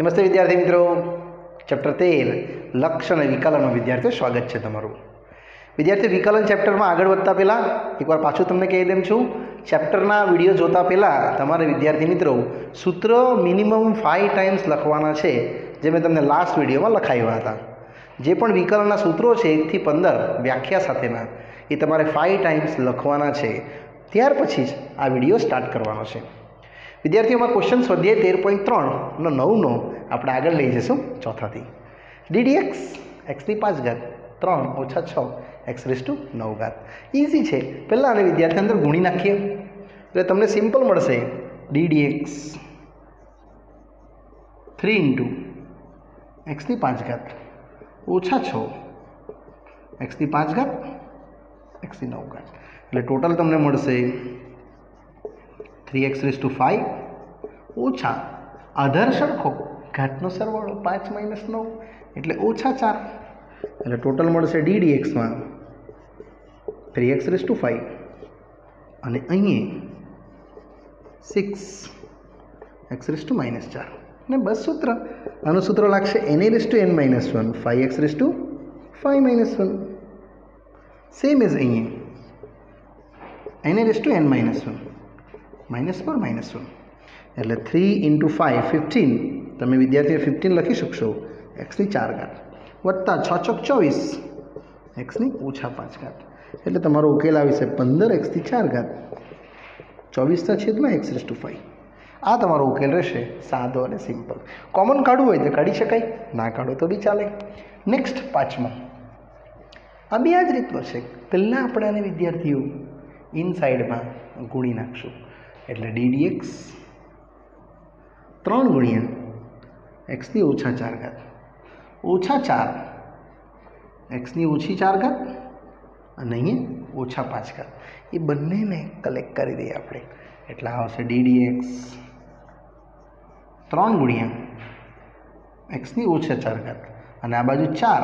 નમસ્તે વિદ્યાર્થી મિત્રો. ચેપ્ટર તેર લક્ષ અને વિકલનમાં વિદ્યાર્થીઓ, સ્વાગત છે તમારું. વિદ્યાર્થી, વિકલન ચેપ્ટરમાં આગળ વધતા પહેલાં એકવાર પાછું તમને કહી દેમ છું. ચેપ્ટરના વીડિયો જોતા પહેલાં તમારે વિદ્યાર્થી મિત્રો, સૂત્ર મિનિમમ ફાઇવ ટાઈમ્સ લખવાના છે, જે મેં તમને લાસ્ટ વિડીયોમાં લખાવ્યા હતા. જે પણ વિકલનના સૂત્રો છે એકથી પંદર, વ્યાખ્યા સાથેના, એ તમારે ફાઇવ ટાઈમ્સ લખવાના છે. ત્યાર પછી જ આ વીડિયો સ્ટાર્ટ કરવાનો છે. વિદ્યાર્થીઓમાં ક્વેશ્ચન સ્વાધ્યાય તેર પોઈન્ટ ત્રણનો નવનો આપણે આગળ લઈ જઈશું ચોથાથી. ડીડી એક્સ એક્સની પાંચ ઘાત, ત્રણ ઓછા છ એક્સ રેસ ટુ નવ ઘાત. ઇઝી છે. પહેલાં આને વિદ્યાર્થી અંદર ગુણી નાખીએ. એટલે તમને સિમ્પલ મળશે. D d x three into એક્સની પાંચ ઘાત, ઓછા છ એક્સની પાંચ ઘાત એક્સની નવ ઘાત. એટલે ટોટલ તમને મળશે three x raise to five ઓછા આધાર સરખો ઘાટનો સરવાળો પાંચ માઇનસ નવ, એટલે ઓછા ચાર. એટલે ટોટલ મળશે DD એક્સમાં three x raise to five અને અહીં six x raise to minus ચાર. ને બસ સૂત્ર. આનું સૂત્ર લાગશે n raise to n minus one five x raise to five minus one same as અહીંયા. N raise to n minus one minus પર માઇનસ વન એટલે થ્રી ઇન્ટુ ફાઇવ ફિફ્ટીન તમે વિદ્યાર્થીઓ ફિફ્ટીન લખી શકશો. એક્સની ચાર ઘાત. વત્તા છ ચોક ચોવીસ. એક્સની ઓછા પાંચ ઘાત. એટલે તમારો ઉકેલ આવી છે પંદર એક્સથી ચાર ઘાત. ચોવીસના છેદમાં એક્સ રેસ ટુ ફાઇવ આ તમારો ઉકેલ રહેશે સાદો અને સિમ્પલ કોમન કાઢવું હોય તો કાઢી શકાય, ના કાઢો તો બી ચાલે. નેક્સ્ટ પાંચમો. આ બી આ જ રીતનો છે. પહેલાં આપણે આને વિદ્યાર્થીઓ ઇનસાઇડમાં ગુણી નાખશું. એટલે ડી એક્સ ત્રણ ગુણ્યા એક્સની ઓછા ચાર ઘાત. ઓછા ચાર એક્સની ઓછી ચાર ઘાત અને અહીંયા ઓછા પાંચ ઘાત. એ બંનેને કલેક્ટ કરી દઈએ આપણે. એટલે આવશે ડી એક્સ ત્રણ ગુણ્યા એક્સની ઓછા ચાર ઘાત. અને આ બાજુ ચાર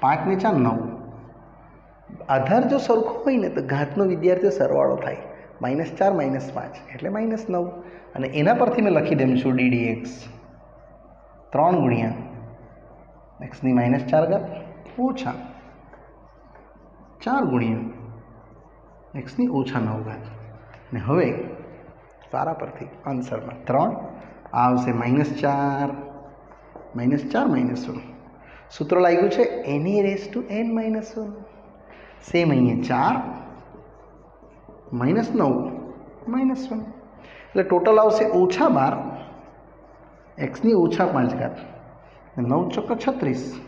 પાંચને ચાર નવ. આધાર જો સરખો હોય ને તો ઘાતનો વિદ્યાર્થીઓ સરવાળો થાય. માઇનસ ચાર, માઇનસ પાંચ, એટલે માઇનસ નવ. અને એના પરથી મેં લખી દેમ છું ડીડી એક્સ ત્રણ ગુણ્યા એક્સની માઇનસ ચાર ઘાત ઓછા ચાર ગુણ્યા એક્સની ઓછા નવ ઘાત. ને હવે સારા પરથી આન્સરમાં ત્રણ આવશે માઇનસ ચાર માઇનસ ચાર, માઇનસ વન સૂત્ર લાગ્યું છે એની raise to n minus one same અહીંયા ચાર માઇનસ નવ માઇનસ વન. એટલે ટોટલ આવશે ઓછા બાર, એક્સની ઓછા પાંચ ઘાત. નવ ચોક્ક છત્રીસ.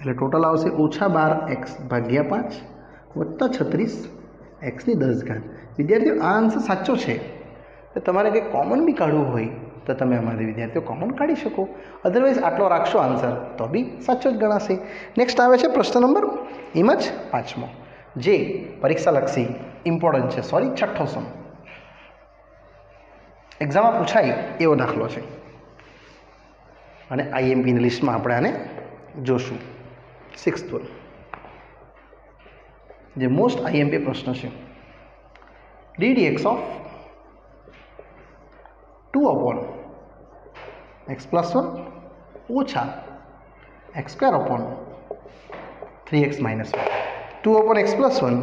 એટલે ટોટલ આવશે ઓછા બાર એક્સ ભાગ્યા પાંચ, વત્તા છત્રીસ, એક્સની દસ ઘાત. વિદ્યાર્થીઓ, આ આન્સર સાચો છે. તો તમારે કંઈ કોમન બી કાઢવું હોય, તો તમે અમારે વિદ્યાર્થીઓ કોમન કાઢી શકો. અધરવાઇઝ આટલો રાખશો આન્સર તો બી સાચો જ ગણાશે. નેક્સ્ટ આવે છે પ્રશ્ન નંબર એમ જ પાંચમો. જે પરીક્ષાલક્ષી ઇમ્પોર્ટન્ટ છે. સોરી છઠ્ઠો સમ. એક્ઝામમાં પૂછાય એવો દાખલો છે. અને આઈએમપીની લિસ્ટમાં આપણે આને જોશું. સિક્સ વન જે મોસ્ટ આઈએમપી પ્રશ્ન છે. DD x of two upon x plus one ઓછા x square upon three x minus one two upon x plus one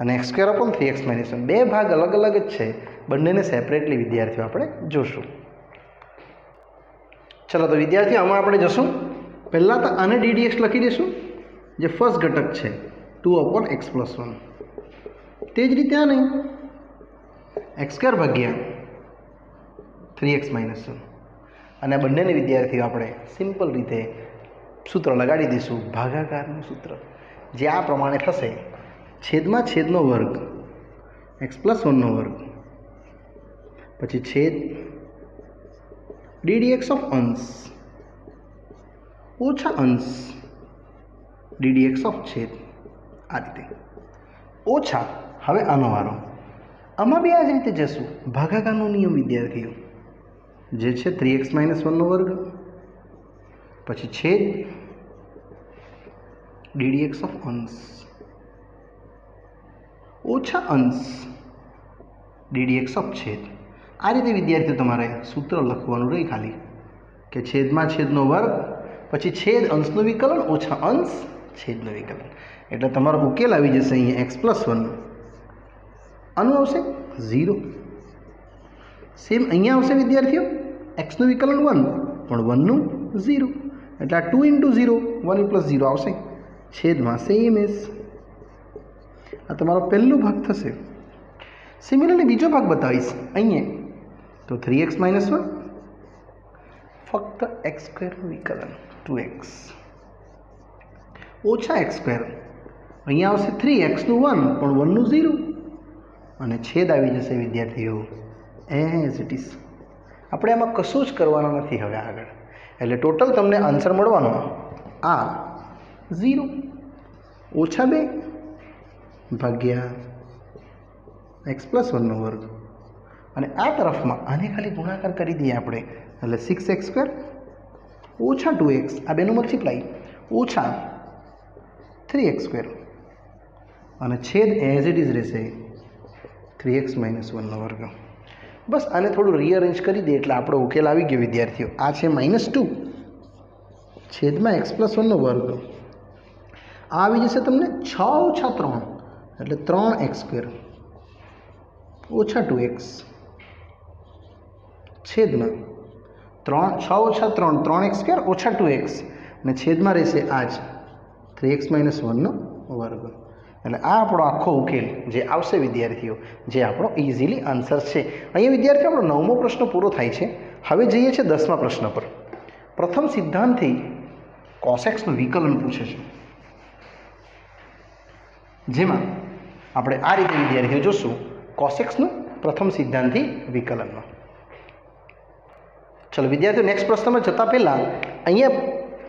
અને x square upon three x minus one બે ભાગ અલગ અલગ જ છે. બંનેને સેપરેટલી વિદ્યાર્થીઓ આપણે જોશું. ચલો, તો વિદ્યાર્થીઓ, આમાં આપણે જશું. પહેલાં તો આને ડીડીએક્સ લખી દઈશું, જે ફર્સ્ટ ઘટક છે two upon x plus one તે જ રીતે આ નહીં એક્સ સ્ક્વેર ભાગ્યા થ્રી એક્સ માઇનસ વન અને આ બંનેને વિદ્યાર્થીઓ, આપણે સિમ્પલ રીતે સૂત્ર લગાડી દઈશું. ભાગાકારનું સૂત્ર. જે આ પ્રમાણે થશે, છેદમાં છેદનો વર્ગ એક્સ પ્લસ વનનો વર્ગ. પછી છેદ ડીડી એક્સ ઓફ અંશ, ઓછા અંશ ડીડી એક્સ ઓફ છેદ. આ રીતે. ઓછા, હવે આનો વારો. આમાં બી આ જ રીતે જશું. ભાગાકારનો નિયમ વિદ્યાર્થીઓ, જે છે થ્રી એક્સ માઇનસ વનનો વર્ગ. પછી છેદ એક્સ ઓફ અંશ. ઓછા અંશ. એક્સ ઓફ છેદ. આ રીતે વિદ્યાર્થીઓ તમારે સૂત્ર લખવાનું રહી ખાલી. કે છેદમાં છેદનો વર્ગ, પછી છેદ અંશનું વિકલન, ઓછા અંશ છેદનું વિકલન. એટલે તમારો ઉકેલ આવી જશે અહીંયા એક્સ પ્લસ વન આનું આવશે ઝીરો સેમ અહીંયા આવશે વિદ્યાર્થીઓ એક્સનું વિકલન વન પણ વનનું ઝીરો એટલે આ two into zero one plus zero આવશે. છેદમાં સેમ એસ આ તમારો પહેલો ભાગ થશે. સિમિલરલી બીજો ભાગ બતાવીશ. અહીંયા. તો થ્રી એક્સ માઇનસ વન ફક્ત એક્સ સ્ક્વેરનું વિકલન. ટુ એક્સ ઓછા એક્સ સ્ક્વેર અહીંયા આવશે થ્રી એક્સનું વન પણ વનનું ઝીરો અને છેદ આવી જશે, વિદ્યાર્થીઓ. એઝ ઇટ ઇઝ આપણે આમાં કશું જ કરવાનું નથી હવે આગળ. એટલે ટોટલ તમને આન્સર મળવાનો. આ ઝીરો. ઓછા બે, ભાગ્યા એક્સ પ્લસ વનનો વર્ગ. અને આ તરફમાં આને ખાલી ગુણાકાર કરી દઈએ આપણે. એટલે સિક્સ એક્સ સ્ક્વેર, ઓછા ટુ એક્સ, આ બેનું મલ્ટીપ્લાય ઓછા થ્રી એક્સ સ્ક્વેર. અને છેદ એઝ ઇટ ઇઝ રહેશે થ્રી એક્સ માઇનસ વનનો વર્ગ. બસ આને થોડું રીઅરેન્જ કરી દઈએ એટલે આપણો ઉકેલ આવી ગયો, વિદ્યાર્થીઓ. આ છે માઇનસ ટુ છેદમાં એક્સ પ્લસ વનનો વર્ગ. આવી જશે તમને છ ઓછા ત્રણ. એટલે ત્રણ એક્સ સ્ક્વેર. ઓછા ટુ એક્સ. છેદમાં. ત્રણ, છ ઓછા ત્રણ ત્રણ એક્સ સ્ક્વેર, ઓછા ટુ એક્સ. અને છેદમાં રહેશે આ જ થ્રી એક્સ માઇનસ વનનો વર્ગ. એટલે આ આપણો આખો ઉકેલ જે આવશે વિદ્યાર્થીઓ, જે આપણો ઇઝીલી આન્સર છે. અહીંયા વિદ્યાર્થીઓ, આપણો નવમો પ્રશ્ન પૂરો થાય છે. હવે જઈએ છીએ દસમા પ્રશ્ન પર. પ્રથમ સિદ્ધાંતથી કોસેક્સનું વિકલન પૂછે છે. જેમાં આપણે આ રીતે વિદ્યાર્થીઓ જોશું કોસેક્સનું પ્રથમ સિદ્ધાંતથી વિકલનમાં. ચલો, વિદ્યાર્થીઓ નેક્સ્ટ પ્રશ્નમાં જતાં પહેલાં અહીંયા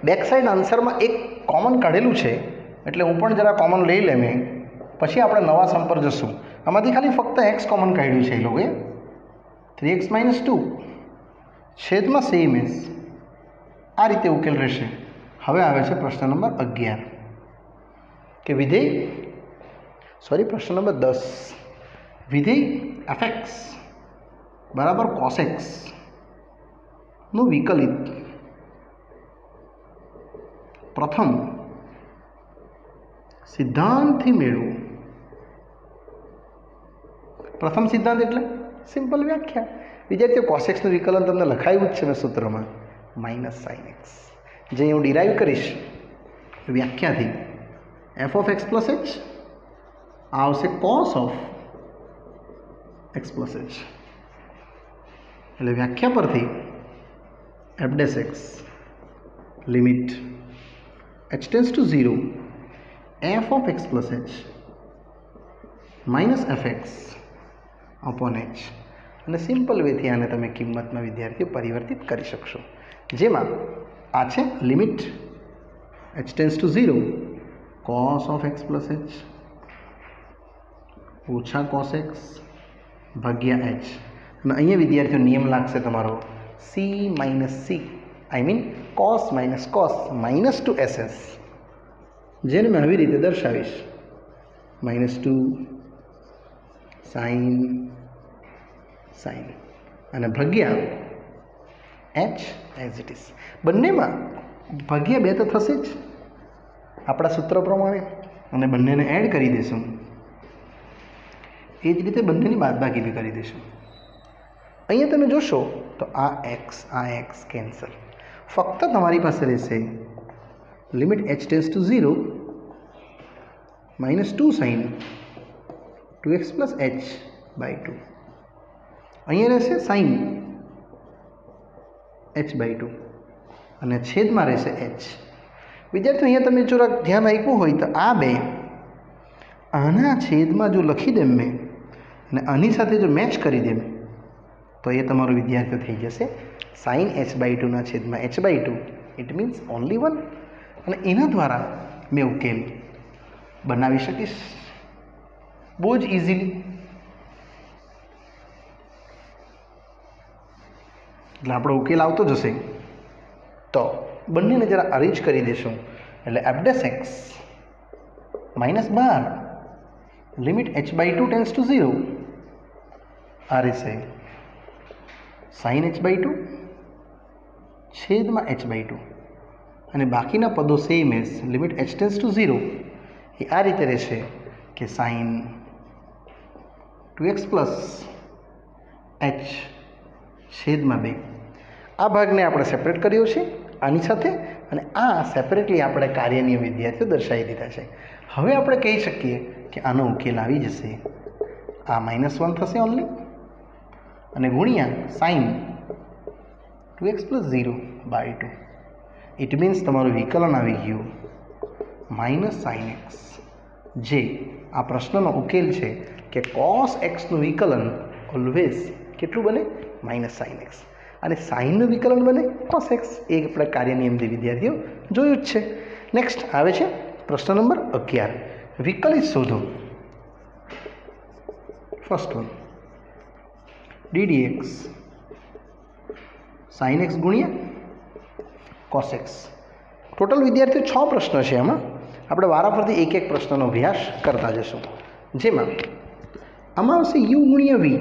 બેક સાઈડ આન્સરમાં એક કોમન કાઢેલું છે, એટલે હું પણ જરા કોમન લઈ લે મેં પછી આપણે નવા સમ જશું. આમાંથી ખાલી ફક્ત એક્સ કોમન કાઢ્યું છે એ લોકોએ. થ્રી એક્સ માઇનસ ટુ છેદમાં સેમ એસ આ રીતે ઉકેલ રહેશે. હવે આવે છે પ્રશ્ન નંબર અગિયાર. કે વિધેય સોરી પ્રશ્ન નંબર દસ. વિધેય એફેક્સ બરાબર કોસેક્સનું વિકલિત. પ્રથમ, સિદ્ધાંતથી મેળવું. પ્રથમ સિદ્ધાંત એટલે સિમ્પલ વ્યાખ્યા. વિદ્યાર્થીઓ કોસેક્સનું વિકલન તમને લખાયું જ છે મેં સૂત્રમાં. માઇનસ સાઇન એક્સ જે હું ડિરાઈવ કરીશ વ્યાખ્યાથી. F of x plus h આવશે cos of x plus h એટલે વ્યાખ્યા પરથી f dash x limit h tends to zero f of x plus h minus f x upon h અને simple વેથી આને તમે કિંમતમાં વિદ્યાર્થીઓ પરિવર્તિત કરી શકશો. જેમાં આ છે limit h tends to zero cos of x plus h ઓછા કોસ એક્સ ભાગ્યા એચ અને અહીંયા વિદ્યાર્થીઓ નિયમ લાગશે તમારો. C minus c I mean cos minus cos minus two s s જેને મેં આવી રીતે દર્શાવીશ. માઇનસ ટુ સાઇન સાઇન અને ભાગ્યા એચ એઝ ઇટ ઇઝ બંનેમાં ભાગ્યા બે તો થશે જ. આપણા સૂત્ર પ્રમાણે. અને બંનેને એડ કરી દઈશું. એ જ રીતે બંનેની બાદબાકી બી કરી દઈશું અહીંયા તમે જોશો તો આ એક્સ આ એક્સ કેન્સલ ફક્ત તમારી પાસે રહેશે limit h tends to zero minus two sine two x plus h by two અહીંયા રહેશે સાઇન એચ બાય ટુ અને છેદમાં રહેશે એચ વિદ્યાર્થીઓ અહીંયા તમે જો ધ્યાન આપ્યું હોય તો આ બે આના છેદમાં જો લખી દેમ મેં અને આની સાથે જો મેચ કરી દેમ, તો એ તમારો વિદ્યાર્થીઓ થઈ જશે. સાઇન એચ બાય ટુના છેદમાં h by two it means only one અને એના દ્વારા મેં ઉકેલ બનાવી શકીશ. બહુ જ ઇઝીલી એટલે આપણો ઉકેલ આવતો જશે. તો બંનેને જરા અરેન્જ કરી દઈશું એટલે f dash x minus bar limit h by two tends to zero આ રહેશે સાઇન એચ બાય ટુ છેદમાં એચ બાય ટુ અને બાકીના પદો same as limit h tends to zero એ આ રીતે રહેશે કે sine two x plus h છેદમાં બે. આ ભાગને આપણે સેપરેટ કર્યો છે આની સાથે અને આ સેપરેટલી આપણે કાર્યની વિદ્યાર્થીઓ દર્શાવી દીધા છે. હવે આપણે કહી શકીએ કે આનો ઉકેલ આવી જશે. આ માઇનસ વન થશે ઓનલી અને ગુણ્યા sine two x plus zero by two it means તમારું વિકલન આવી ગયું. માઇનસ સાઇન એક્સ જે આ પ્રશ્નનો ઉકેલ છે કે કોસ એક્સનું વિકલન ઓલવેઝ કેટલું બને? માઇનસ સાઇન એક્સ અને સાઇનનું વિકલન બને કોસ એક્સ એ આપણે કાર્ય નિયમથી વિદ્યાર્થીઓ જોયું જ છે. નેક્સ્ટ આવે છે પ્રશ્ન નંબર અગિયાર. વિકલિત શોધો. First one d d x sine x ગુણ્યા કોસેક્સ ટોટલ વિદ્યાર્થીઓ છ પ્રશ્ન છે એમાં. આપણે વારાફરતી એક એક પ્રશ્નનો અભ્યાસ કરતા જશું જેમાં આમાં આવશે યુ ગુણ્યા વી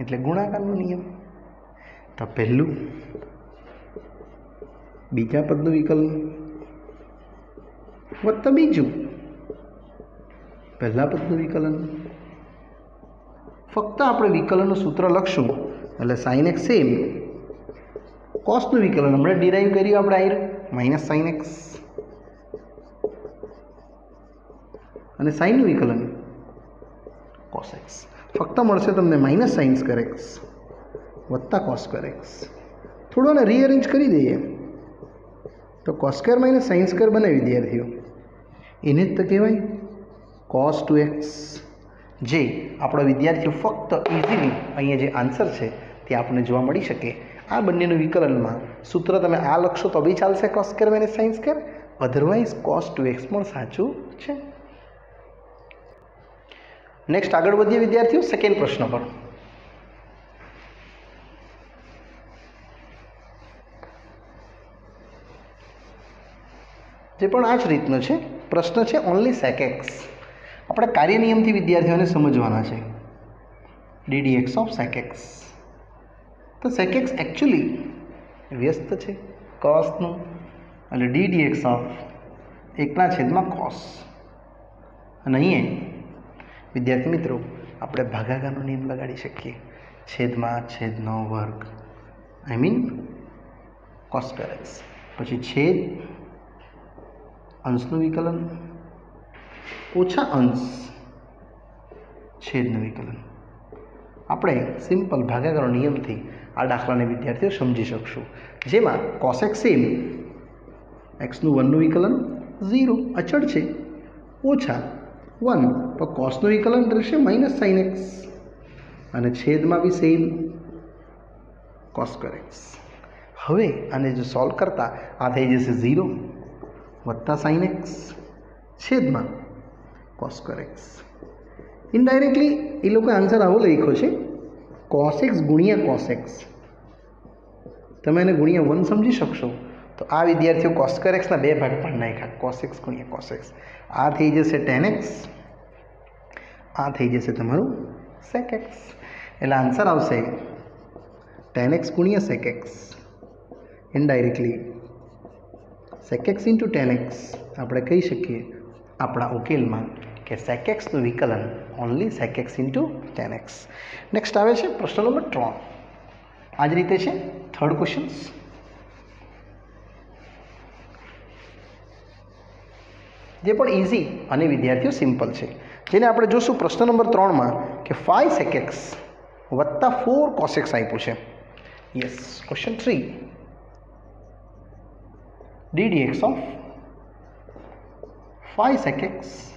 એટલે ગુણાકારનો નિયમ. તો પહેલું, બીજા પદનું વિકલન વત્તા બીજું. પહેલાં પદનું વિકલન ફક્ત આપણે વિકલનનું સૂત્ર લખશું. એટલે સાઇન એક્સ સેમ કોસનું વિકલન. હમણાં ડિરાઈવ કર્યું આપણે આઈર માઇનસ સાઇન એક્સ અને સાઇનનું વિકલન કોસ એક્સ ફક્ત મળશે તમને માઇનસ સાઇન સ્કવેર એક્સ વત્તા કોસ સ્કવેર એક્સ થોડું આને રીઅરેન્જ કરી દઈએ. તો cos square minus sine square બને વિદ્યાર્થીઓ. એને જ તો કહેવાય કોસ ટુ એક્સ જે આપણો વિદ્યાર્થીઓ ફક્ત ઇઝીલી અહીંયા જે આન્સર છે તે આપણને જોવા મળી શકે. આ બંનેનું વિકલનમાં સૂત્ર તમે આ લખશો તો બી ચાલશે cos square minus sines square otherwise cos two x પણ સાચું છે. નેક્સ્ટ આગળ વધીએ વિદ્યાર્થીઓ સેકન્ડ પ્રશ્ન પર. જે પણ આ જ રીતનો છે, પ્રશ્ન છે ઓનલી સેકેક્સ આપણે કાર્યનિયમથી વિદ્યાર્થીઓને સમજવાના છે. ડીડીએક્સ ઓફ સેકેક્સ તો સેકેક્સ એકચ્યુઅલી વ્યસ્ત છે કોસનું એટલે ડીડીએક્સ ઓફ એકના છેદમાં કોસ અને અહીંયા વિદ્યાર્થી મિત્રો, આપણે ભાગાકારનો નિયમ લગાડી શકીએ. છેદમાં છેદનો વર્ગ. આઈ મીન કોસ્પેરેક્સ પછી છેદ અંશનું વિકલન. ઓછા અંશ છેદનું વિકલન આપણે સિમ્પલ ભાગાકારો નિયમથી આ દાખલાને વિદ્યાર્થીઓ સમજી શકશું. જેમાં કોસેક સેમ એક્સનું વનનું વિકલન ઝીરો અચળ છે. ઓછા વન તો કોસનું વિકલન રહેશે માઇનસ સાઇન એક્સ અને છેદમાં બી સેમ કોસ એક્સ હવે આને જો સોલ્વ કરતાં, આ થઈ જશે ઝીરો વત્તા સાઇન એક્સ છેદમાં કોસ સ્ક્વેર એક્સ ઇનડાયરેક્ટલી એ લોકોએ આન્સર આવો લખ્યો છે. કોસ એક્સ ગુણ્યા કોસ એક્સ તમે એને ગુણ્યા વન સમજી શકશો. તો આ વિદ્યાર્થીઓ કોસ્કર એક્સના બે ભાગ પણ નાખ્યા. કોસ એક્સ ગુણ્યા કોસ એક્સ આ થઈ જશે ટેન એક્સ આ થઈ જશે તમારું સેક એક્સ એટલે આન્સર આવશે ટેન એક્સ ગુણ્યા sec x indirectly sec x into tan x આપણે કહી શકીએ આપણા ઉકેલમાં. કે સેક એક્સનું વિકલન only sec x into tan x next આવે છે પ્રશ્ન નંબર ત્રણ. આ જ રીતે છે. થર્ડ ક્વેશ્ચન્સ જે પણ ઇઝી અને વિદ્યાર્થીઓ સિમ્પલ છે. જેને આપણે જોશું પ્રશ્ન નંબર ત્રણમાં કે ફાઇવ સેકેક્સ વત્તા ફોર કોસેક્સ આપ્યું છે. Yes question three d d x of five sec x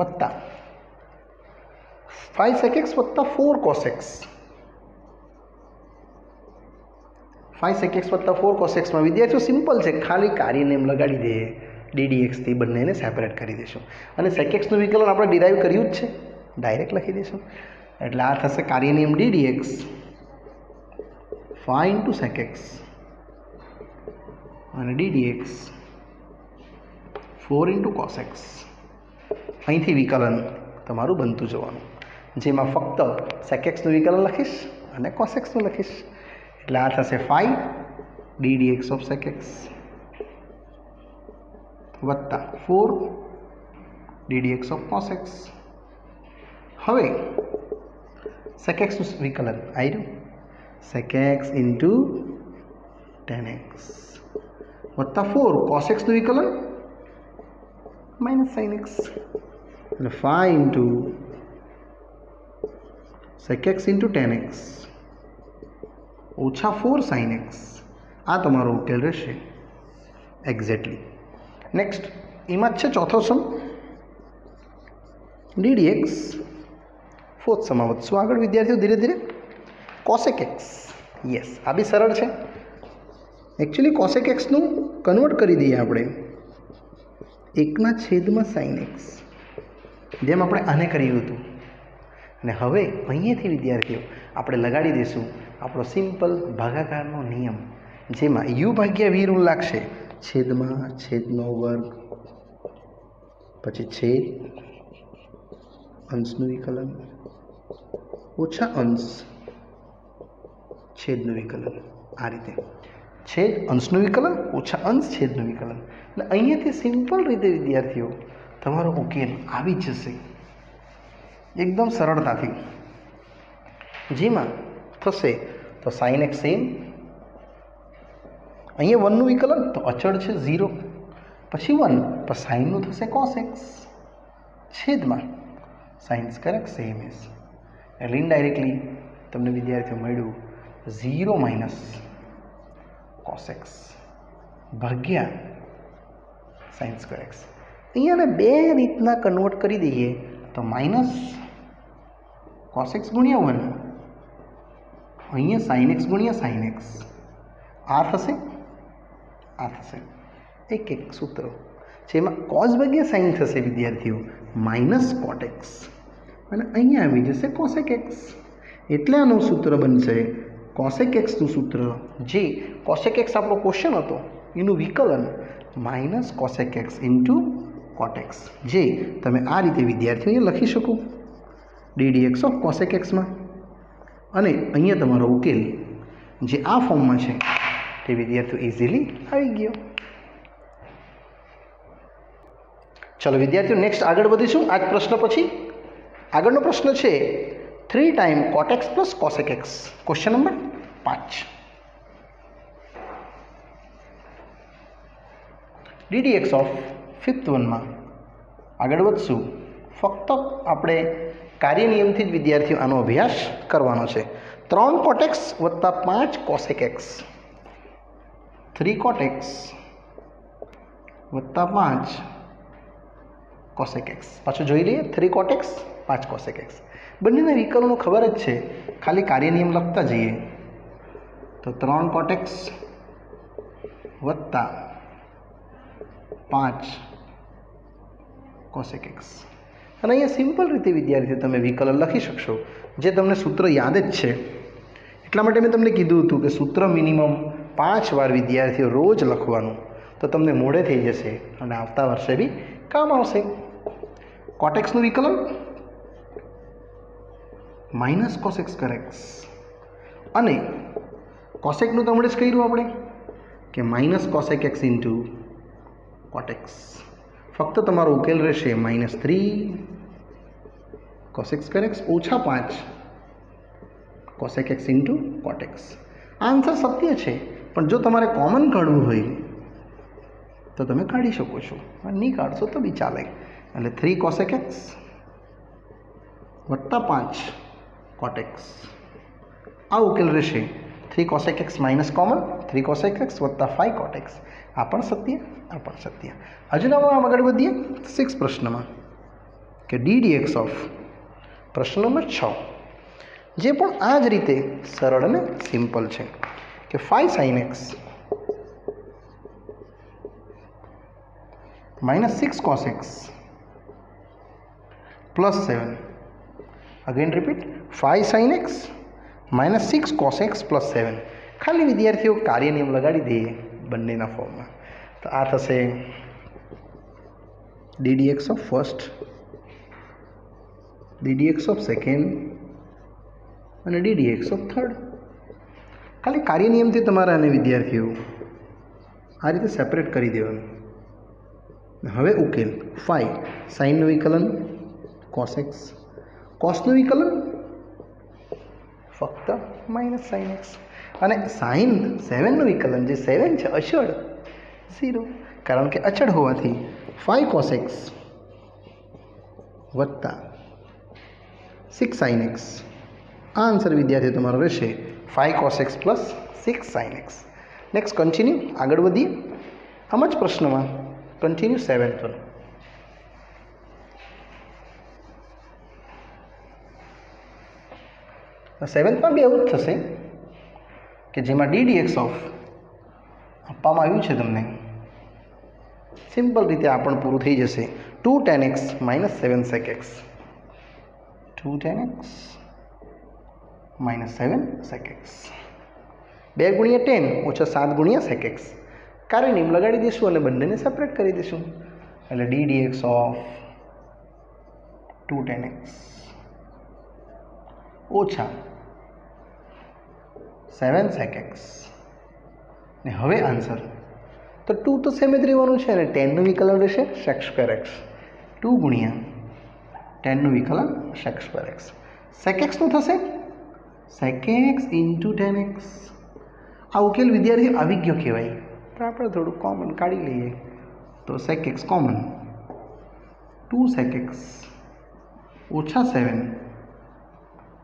વત્તા. ફાઇવ સેક એક્સ વત્તા four cosec x five sec x વત્તા ફોર કોસેક્સમાં વિદ્યાર્થીઓ સિમ્પલ છે. ખાલી કાર્યને એમ લગાડી દઈએ ડીડીએક્સથી બંનેને સેપરેટ કરી દઈશું અને સેકેક્સનું વિકલન આપણે ડિરાઈવ કર્યું જ છે. ડાયરેક્ટ લખી દઈશું એટલે આ થશે કાર્યનિયમ d d x phi into sec x અને ડીડીએક્સ ફોર ઇન્ટુ કોસેક્સ અહીંથી વિકલન તમારું બનતું જવાનું. જેમાં ફક્ત સેકેક્સનું વિકલન લખીશ અને કોસેક્સનું લખીશ. એટલે આ થશે five d d x of sec x વત્તા four d d x of cosec x હવે સેકેક્સનું વિકલન આવી રહ્યું sec x into tan x વત્તા ફોર કોસ એક્સનું વિકલન માઇનસ સાઇન એક્સ એટલે five into sec x into tan x ઓછા ફોર સાઇન એક્સ આ તમારો ઉકેલ રહેશે. એક્ઝેક્ટલી નેક્સ્ટ એમાં જ છે ચોથો sum. D d x fourth સમા વધશું આગળ વિદ્યાર્થીઓ ધીરે ધીરે? કોસેક એક્સ યસ આ બી સરળ છે. એકચ્યુઅલી કોસેક એક્સનું કન્વર્ટ કરી દઈએ આપણે. એકના છેદમાં સાઇન એક્સ જેમ આપણે આને કર્યું હતું. અને હવે અહીંયાથી, વિદ્યાર્થીઓ, આપણે લગાડી દઈશું આપણો સિમ્પલ ભાગાકારનો નિયમ, જેમાં યુ ભાગ્યા વી રૂલ લાગશે. છેદમાં છેદનો વર્ગ, પછી છેદ, અંશનું વિકલન, ઓછા અંશ, છેદનું વિકલન, આ રીતે. છેદ, અંશનું વિકલન, ઓછા અંશ, છેદનું વિકલન. એટલે અહીંયાથી સિમ્પલ રીતે, વિદ્યાર્થીઓ તમારો ઉકેલ આવી જશે. એકદમ સરળતાથી. જેમાં થશે તો સાઇન એક્સ સેમ અહીંયા વનનું વિકલન તો અચળ છે ઝીરો પછી વન પણ સાઇનનું થશે કોસ એક્સ છેદમાં sine square x same as એટલે ઇનડાયરેક્ટલી તમને વિદ્યાર્થીઓ મળ્યું ઝીરો માઇનસ કોસ એક્સ ભાગ્યા સાઇન્સ સ્ક્વેર એક્સ અહીંયાને બે રીતના કન્વર્ટ કરી દઈએ. તો માઇનસ કોસેક્સ ગુણ્યા વન અહીંયા સાઇન એક્સ ગુણ્યા સાઇન એક્સ આ થશે? આ થશે. એક એક સૂત્ર. જેમાં કોસ ભાગ્યા સાઇન થશે, વિદ્યાર્થીઓ. માઇનસ કોટેક્સ અને અહીંયા આવી જશે કોસેક એક્સ એટલે આનું સૂત્ર બનશે કોસેક એક્સનું સૂત્ર. જે કોસેક એક્સ આપણો ક્વેશ્ચન હતો, એનું વિકલન minus cosec x into cot x જે તમે આ રીતે વિદ્યાર્થીઓએ લખી શકો. D d x of cosec એક્સમાં અને અહીંયા તમારો ઉકેલ, જે આ ફોર્મમાં છે, તે વિદ્યાર્થીઓ ઇઝીલી આવી ગયો. ચલો વિદ્યાર્થીઓ નેક્સ્ટ આગળ વધીશું. આ પ્રશ્ન પછી આગળનો પ્રશ્ન છે three time cot x plus cosec x question number પાંચ. D d x of fifth વનમાં આગળ વધશું. ફક્ત આપણે કાર્ય નિયમથી જ વિદ્યાર્થીઓ આનો અભ્યાસ કરવાનો છે. ત્રણ કોટેક્સ વત્તા પાંચ કોસેક એક્સ થ્રી કોટેક્સ વત્તા પાંચ કોસેક એક્સ પાછું જોઈ લઈએ. થ્રી કોટેક્સ પાંચ કોસેક એક્સ બંનેના વિકલનો ખબર જ છે. ખાલી કાર્ય નિયમ લખતા જઈએ. તો ત્રણ કોટેક્સ વત્તા પાંચ કોસેક એક્સ અને અહીંયા સિમ્પલ રીતે વિદ્યાર્થીઓ તમે વિકલન લખી શકશો, જે તમને સૂત્ર યાદ જ છે. એટલા માટે મેં તમને કીધું હતું કે સૂત્ર મિનિમમ પાંચ વાર વિદ્યાર્થીઓ રોજ લખવાનું, તો તમને મોડે થઈ જશે અને આવતા વર્ષે બી કામ આવશે. કોટેક્સનું વિકલન માઇનસ કોસેક્સ કરેક્સ. અને કોસેકનું તો હમણાં જ કર્યું આપણે, કે minus cosec x into cot x. ફક્ત તમારો ઉકેલ રહેશે માઇનસ થ્રી કોસેક્સ કરેક્સ ઓછા પાંચ cosec x into cot x answer સત્ય છે, પણ જો તમારે કોમન કાઢવું હોય, તો તમે કાઢી શકો છો. અને નહીં કાઢશો તો બી ચાલે. એટલે થ્રી કોસેક એક્સ વત્તા પાંચ કોટેક્સ આ ઉકેલ રહેશે three cosec x minus common three cosec x વત્તા ફાઇવ કોટેક્સ આ પણ સત્ય, આ પણ સત્ય. હજુ આમ આગળ વધીએ સિક્સ પ્રશ્નમાં કે ડીડી એક્સ ઓફ પ્રશ્ન નંબર છ. જે પણ આ જ રીતે સરળ અને સિમ્પલ છે કે five sine x minus six cos x plus seven again repeat five sine x minus six cos x plus seven ખાલી વિદ્યાર્થીઓ કાર્ય નિયમ લગાડી દઈએ બંનેના ફોર્મમાં. તો આ થશે d d x of first d d x of second અને d d x of third ખાલી કાર્ય નિયમથી તમારા અને વિદ્યાર્થીઓ આ રીતે સેપરેટ કરી દેવાનું. હવે ઉકેલ ફાઈ સાઇનનું વિકલન કોસ એક્સ કોસનું વિકલન ફક્ત માઇનસ સાઇન એક્સ અને સાઇન સેવનનું વિકલન જે સેવન છે અચળ ઝીરો કારણ કે અચળ હોવાથી ફાઈ કોસ એક્સ વત્તા સિક્સ સાઇન એક્સ આ આન્સર વિદ્યાર્થી તમારો રહેશે five cos x plus six sine x next continue આગળ વધીએ. આમ જ પ્રશ્નમાં કન્ટિન્યુ સેવન્થ વન સેવન્થમાં બી એવું જ થશે. કે જેમાં ડીડીએક્સ ઓફ આપવામાં આવ્યું છે તમને. સિમ્પલ રીતે આ પણ પૂરું થઈ જશે. Two tan x minus seven sec x two tan x minus seven sec x બે ગુણ્યા ટેન ઓછા સાત ગુણ્યા સેક એક્સ કાર્ય નિયમ લગાડી દઈશું અને બંનેને સેપરેટ કરી દઈશું એટલે d d x of two tan x ઓછા સેવન સેક એક્સ ને હવે આન્સર તો ટુ તો સેમ જ રહેવાનું છે અને ટેનનું વિકલન રહેશે સેક સ્ક્વેર એક્સ ટુ ગુણ્યા ટેનનું વિકલન સેક સ્ક્વેર એક્સ સેક એક્સનું થશે? Sec x into tan x આ ઉકેલ વિદ્યાર્થી આવી ગયો કહેવાય. પણ આપણે થોડું કોમન કાઢી લઈએ. તો sec x common two sec x ઓછા સેવન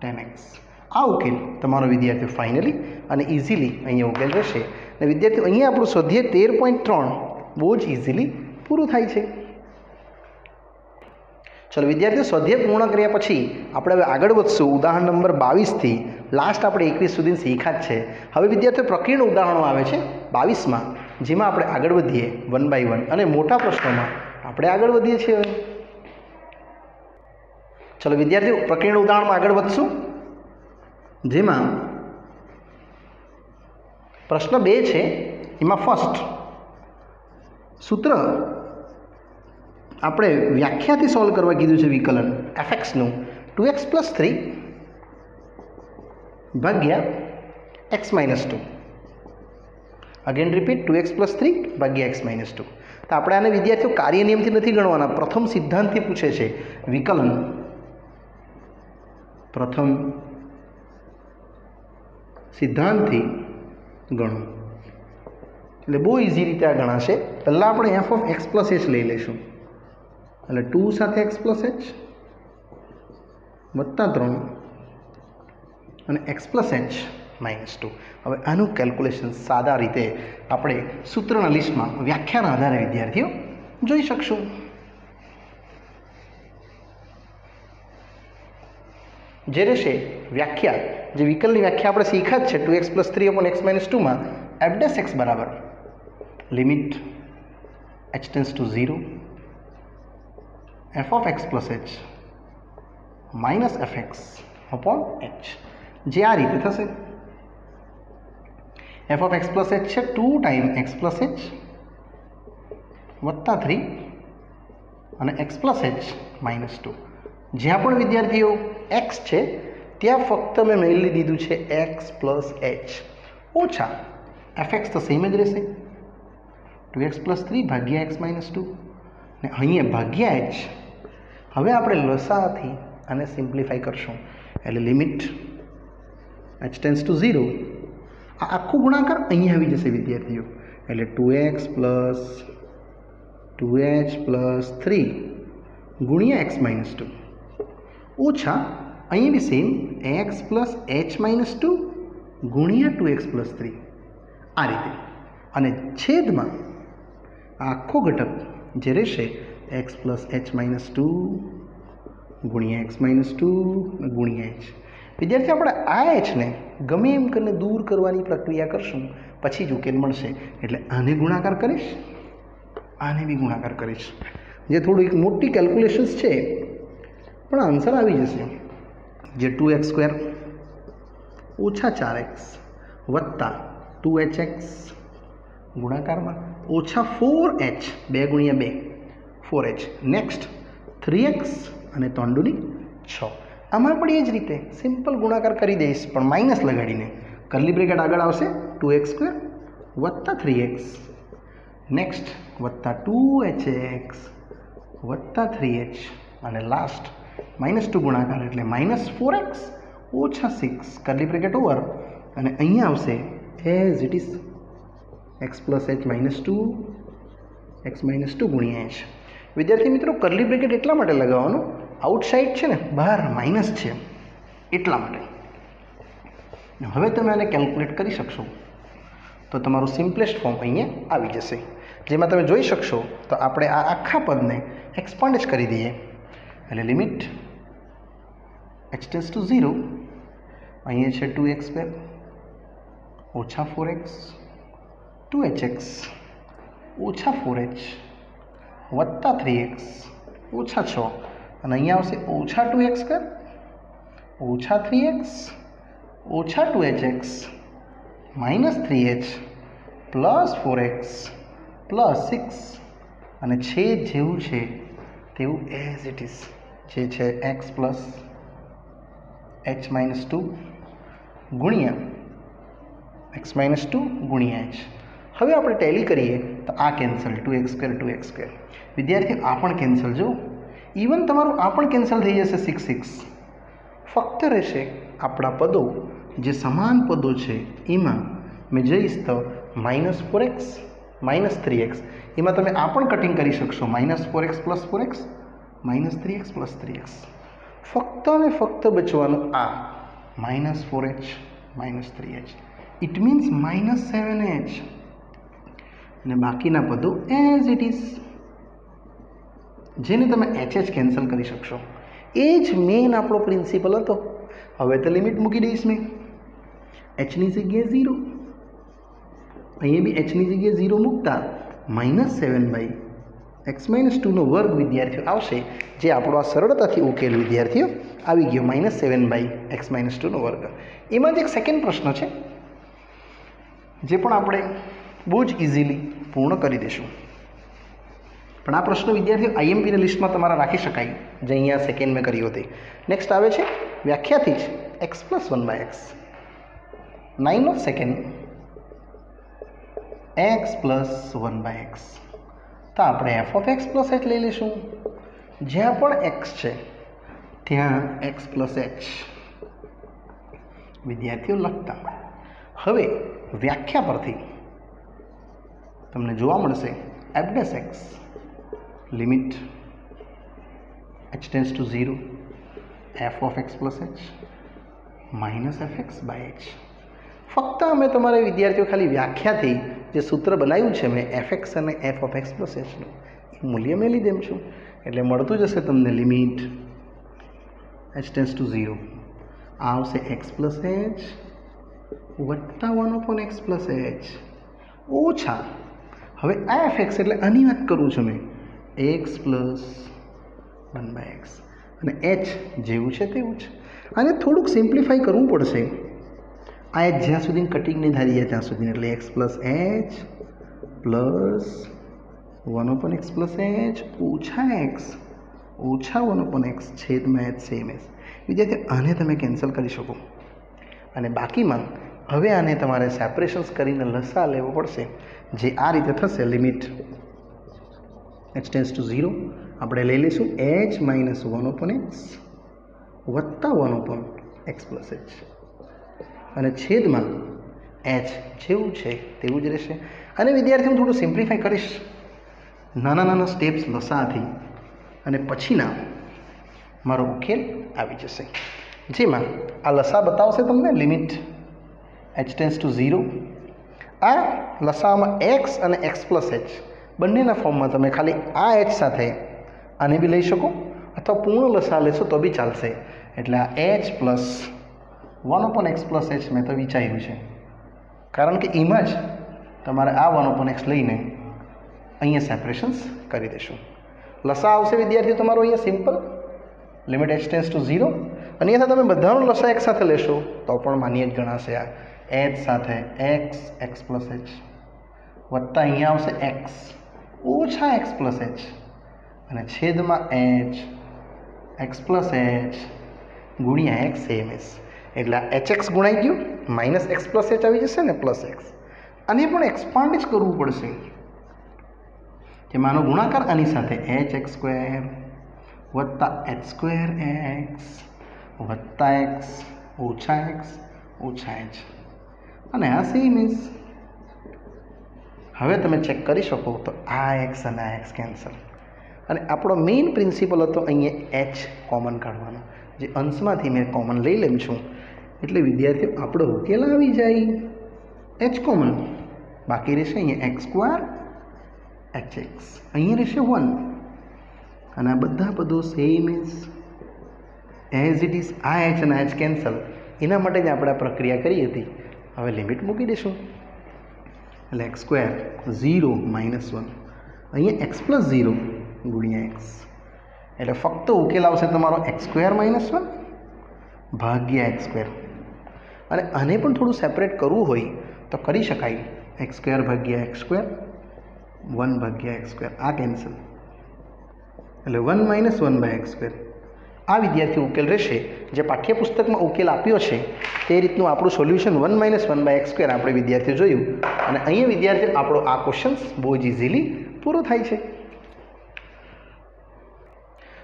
ટેન એક્સ આ ઉકેલ તમારો વિદ્યાર્થીઓ ફાઇનલી અને ઇઝીલી અહીંયા ઉકેલ રહેશે. અને વિદ્યાર્થીઓ, અહીંયા આપણું સ્વાધ્યાય તેર પોઈન્ટ ત્રણ, બહુ જ ઇઝીલી પૂરું થાય છે. ચલો વિદ્યાર્થીઓ સ્વાધ્યાય પૂર્ણ કર્યા પછી આપણે હવે આગળ વધશું. ઉદાહરણ નંબર બાવીસથી લાસ્ટ આપણે એકવીસ સુધી શીખા જ છે. હવે વિદ્યાર્થીઓ, પ્રકીર્ણ ઉદાહરણો આવે છે બાવીસમાં જેમાં આપણે આગળ વધીએ વન બાય વન અને મોટા પ્રશ્નોમાં આપણે આગળ વધીએ છીએ હવે. ચલો વિદ્યાર્થીઓ, પ્રકીર્ણ ઉદાહરણમાં આગળ વધશું. જેમાં પ્રશ્ન બે છે, એમાં ફર્સ્ટ સૂત્ર આપણે વ્યાખ્યાથી સોલ્વ કરવા કીધું છે વિકલન એફએક્સનું ટુ એક્સ પ્લસ થ્રી ભાગ્યા x minus two again repeat two x plus three ભાગ્યા એક્સ માઇનસ ટુ તો આપણે આને વિદ્યાર્થીઓ કાર્ય નિયમથી નથી ગણવાના, પ્રથમ સિદ્ધાંતથી પૂછે છે વિકલન. પ્રથમ સિદ્ધાંતથી ગણો. એટલે બહુ ઇઝી રીતે આ ગણાશે. પહેલાં આપણે f of x plus h લઈ લઈશું. એટલે ટુ સાથે એક્સ પ્લસ એચ વત્તા ત્રણ અને x plus h minus two હવે આનું કેલ્ક્યુલેશન સાદા રીતે આપણે સૂત્રના લિસ્ટમાં વ્યાખ્યાના આધારે વિદ્યાર્થીઓ જોઈ શકશું. જે રહેશે વ્યાખ્યા જે વિકલની વ્યાખ્યા આપણે શીખ્યા જ છે, two x plus three upon x minus ટુમાં f dash x બરાબર. Limit h tends to zero, f of x plus h minus f x upon h. જે આ રીતે થશે. F of x plus h છે two time x plus h વત્તા three અને x plus h minus two. જ્યાં પણ વિદ્યાર્થીઓ એક્સ છે ત્યાં ફક્ત મેં મેળવી દીધું છે એક્સ પ્લસ એચ ઓછા. એફ એક્સ તો સેમ જ રહેશે. ટુ એક્સ પ્લસ થ્રી ભાગ્યા એક્સ માઇનસ ટુ ને અહીંયા ભાગ્યા એચ હવે આપણે લસાથી આને સિમ્પ્લિફાઈ કરશું. એટલે limit h tends to zero આ આખું ગુણાકાર અહીંયા આવી જશે, વિદ્યાર્થીઓ. એટલે two x plus two h plus three ગુણ્યા એક્સ માઇનસ ટુ ઓછા અહીં બી same x plus h minus two ગુણ્યા ટુ એક્સ પ્લસ થ્રી આ રીતે. અને છેદમાં આખો ઘટક જે રહેશે x plus h minus two ગુણ્યા એક્સ માઇનસ ટુ ગુણ્યા એચ વિદ્યાર્થી, આપણે આ એચને ગમે એમ કરીને દૂર કરવાની પ્રક્રિયા કરશું, પછી જ ઉકેલ મળશે. એટલે આને ગુણાકાર કરીશ, આને બી ગુણાકાર કરીશ. જે થોડું એક મોટી કેલ્ક્યુલેશન્સ છે, પણ આન્સર આવી જશે. જે ટુ એક્સ સ્ક્વેર ઓછા ચાર એક્સ વત્તા ટુ એચ એક્સ ગુણાકારમાં ઓછા ફોર એચ, બે ગુણ્યા બે, four h. Next three x અને તોંડુની છ. આમાં પણ એ જ રીતે, સિમ્પલ ગુણાકાર કરી દઈશ, પણ માઇનસ લગાડીને. કરલી બ્રેકેટ આગળ આવશે ટુ એક્સ સ્ક્વેર વત્તા થ્રી એક્સ. નેક્સ્ટ વત્તા ટુ એચ એક્સ વત્તા થ્રી એચ. અને લાસ્ટ માઇનસ ટુ ગુણાકાર એટલે માઇનસ ફોર એક્સ ઓછા સિક્સ. Curly bracket over. અને અહીંયા આવશે as it is x plus h minus two, x minus two ગુણ્યા એચ. વિદ્યાર્થી મિત્રો, કરલી બ્રેકેટ એટલા માટે લગાવવાનું? આઉટસાઇડ છે ને બહાર માઇનસ છે. એટલા માટે. હવે તમે આને કેલ્ક્યુલેટ કરી શકશો. તો તમારું સિમ્પલેસ્ટ ફોર્મ અહીંયા આવી જશે. જેમાં તમે જોઈ શકશો, તો આપણે આ આખા પદને એક્સપાન્ડ જ કરી દઈએ. એટલે limit h tends to zero અહીંયા છે ટુ એક્સ સ્ક્વેર ઓછા four x two h x ઓછા ફોર એચ વત્તા થ્રી એક્સ ઓછા છ. અને અહીંયા આવશે ઓછા ટુ એક્સ સ્ક્વેર ઓછા થ્રી એક્સ ઓછા two h x minus three h plus four x plus six અને છે જેવું છે, તેવું એઝ ઇટ ઇઝ જે છે x plus h minus two ગુણ્યા એક્સ માઇનસ ટુ ગુણ્યા એચ હવે આપણે ટેલી કરીએ તો આ cancel two x square two x square વિદ્યાર્થી આ પણ કેન્સલ જો ઇવન તમારું આ પણ કેન્સલ થઈ જશે સિક્સ સિક્સ ફક્ત રહેશે આપણા પદો જે સમાન પદો છે એમાં મેં જઈશ તો minus four x minus three x એમાં તમે આ પણ કટિંગ કરી શકશો minus four x plus four x minus three x plus three x ફક્ત અને ફક્ત બચવાનું આ minus four h minus three h it means minus seven h અને બાકીના પદો એઝ ઇટ ઇઝ જેને તમે એચ એચ કેન્સલ કરી શકશો. એ જ મેઇન આપણો પ્રિન્સિપલ હતો. હવે તો લિમિટ મૂકી દઈશ મેં. એચની જગ્યાએ ઝીરો અહીંયા બી એચની જગ્યાએ ઝીરો મૂકતા minus seven by x minus ટુનો વર્ગ વિદ્યાર્થીઓ આવશે, જે આપણો આ સરળતાથી ઉકેલ વિદ્યાર્થીઓ આવી ગયો minus seven by x minus ટુનો વર્ગ. એમાં જ એક સેકન્ડ પ્રશ્ન છે, જે પણ આપણે બહુ જ ઇઝીલી પૂર્ણ કરી દઈશું પણ આ પ્રશ્ન વિદ્યાર્થીઓ આઈએમપીની લિસ્ટમાં તમારા રાખી શકાય, જે અહીંયા સેકન્ડ મેં કર્યું હતી નેક્સ્ટ આવે છે, વ્યાખ્યાથી જ x plus one by x nine of second x plus one by x તો આપણે f of x plus h લઈ લઈશું. જ્યાં પણ એક્સ છે, ત્યાં એક્સ પ્લસ એચ વિદ્યાર્થીઓ લખતા. હવે વ્યાખ્યા પરથી તમને જોવા મળશે f dash x limit h tends to zero f of x plus h minus f x by h ફક્ત અમે તમારે વિદ્યાર્થીઓ ખાલી વ્યાખ્યાથી જે સૂત્ર બનાવ્યું છે, મેં એફ એક્સ અને એફ ઓફ એક્સ પ્લસ એચનું એ મૂલ્ય મેં લીધેમ છું. એટલે મળતું જશે તમને limit h tends to zero આ આવશે એક્સ પ્લસ એચ વત્તા one upon x plus h ઓછા. હવે આ એફ એક્સ એટલે આની વાત કરું છું મેં. X plus one by x અને એચ જેવું છે તેવું છે. આને થોડુંક સિમ્પ્લિફાઈ કરવું પડશે. આ એચ જ્યાં સુધી કટિંગ નહીં થઈ જાય ત્યાં સુધી. એટલે x plus h plus one upon x plus h ઓછા એક્સ ઓછા વન ઓપન એક્સ છેદમાં એચ સેમ એસ વિદ્યાર્થી, આને તમે કેન્સલ કરી શકો. અને બાકીમાં, હવે આને તમારે સેપરેશન્સ કરીને લસા લેવો પડશે, જે આ રીતે થશે. Limit h tends to zero આપણે લઈ લઈશું h minus one upon x વત્તા one upon x plus h અને છેદમાં એચ જેવું છે, તેવું જ રહેશે. અને વિદ્યાર્થી હું થોડું સિમ્પ્લિફાઈ કરીશ. નાના નાના સ્ટેપ્સ લસાથી અને પછીના મારો ઉકેલ આવી જશે. જેમાં આ લસા બતાવશે તમને limit h tends to zero આ લસામાં એક્સ અને એક્સ પ્લસ એચ બંનેના ફોર્મમાં તમે ખાલી આ એચ સાથે આને બી લઈ શકો. અથવા પૂર્ણ લસા લેશો તો બી ચાલશે. એટલે આ h plus one upon x plus h મેં તો વિચાર્યું છે. કારણ કે એમાં જ તમારે આ વન ઓપન એક્સ લઈને અહીંયા સેપરેશન્સ કરી દેશું લસા આવશે વિદ્યાર્થીઓ, તમારો અહીંયા simple limit h tends to zero અને અહીંયા તમે બધાનો લસા એક સાથે લેશો, તો પણ માન્ય જ ગણાશે આ એચ સાથે એક્સ એક્સ પ્લસ એચ વત્તા અહીંયા આવશે એક્સ ઓછા એક્સ પ્લસ એચ અને છેદમાં એચ એક્સ પ્લસ એચ ગુણ્યા એક્સ સેમ એસ એટલે એચ એક્સ ગુણાઈ ગયું માઇનસ એક્સ પ્લસ એચ આવી જશે ને પ્લસ એક્સ અને પણ એક્સપાન્ડ જ કરવું પડશે. જેમાં આનો ગુણાકાર આની સાથે એચ એક્સ સ્ક્વેર વત્તા એચ સ્ક્વેર એક્સ વત્તા એક્સ ઓછા એક્સ ઓછા એચ અને આ સી મીન્સ હવે તમે ચેક કરી શકો તો આ એક્સ અને આ એક્સ કેન્સલ અને આપણો મેઇન પ્રિન્સિપલ હતો અહીંયા એચ કોમન કાઢવાનો. જે અંશમાંથી મેં કોમન લઈ લેમ છું, એટલે વિદ્યાર્થીઓ આપણો ઉકેલ આવી જાય. એચ કોમન બાકી રહેશે અહીંયા એક્સ સ્ક્વાર એચ એક્સ અહીંયા રહેશે વન અને આ બધા પદો same is as it is આ એચ અને એચ કેન્સલ એના માટે જ આપણે પ્રક્રિયા કરી હતી. હવે લિમિટ મૂકી દઈશું. એટલે x square zero minus one અહીંયા એક્સ પ્લસ ઝીરો ગુણ્યા એક્સ એટલે ફક્ત ઉકેલ આવશે તમારો એક્સ સ્ક્વેર માઇનસ વન ભાગ્યા એક્સ સ્ક્વેર અને આને પણ થોડું સેપરેટ કરવું હોય તો કરી શકાય. એક્સ સ્ક્વેર ભાગ્યા એક્સ સ્ક્વેર વન ભાગ્યા એક્સ સ્ક્વેર આ કેન્સલ એટલે one minus one by x square આ વિદ્યાર્થી ઉકેલ રહેશે. જે પાઠ્યપુસ્તકમાં ઉકેલ આપ્યો છે, તે રીતનું આપણું solution one minus one by x square આપણે વિદ્યાર્થીઓ જોયું. અને અહીંયા વિદ્યાર્થીઓ આપણો આ ક્વેશ્ચન્સ બહુ જ ઇઝીલી પૂરો થાય છે.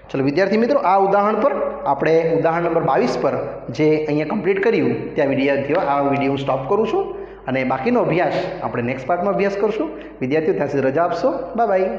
ચલો, વિદ્યાર્થી મિત્રો, આ ઉદાહરણ પર આપણે ઉદાહરણ નંબર બાવીસ પર જે અહીંયા કમ્પ્લીટ કર્યું, ત્યાં વિદ્યાર્થીઓ આ વીડિયો હું સ્ટોપ કરું છું અને બાકીનો અભ્યાસ આપણે નેક્સ્ટ પાર્ટમાં અભ્યાસ કરશું. વિદ્યાર્થીઓ, ત્યાં રજા આપશો. Bye bye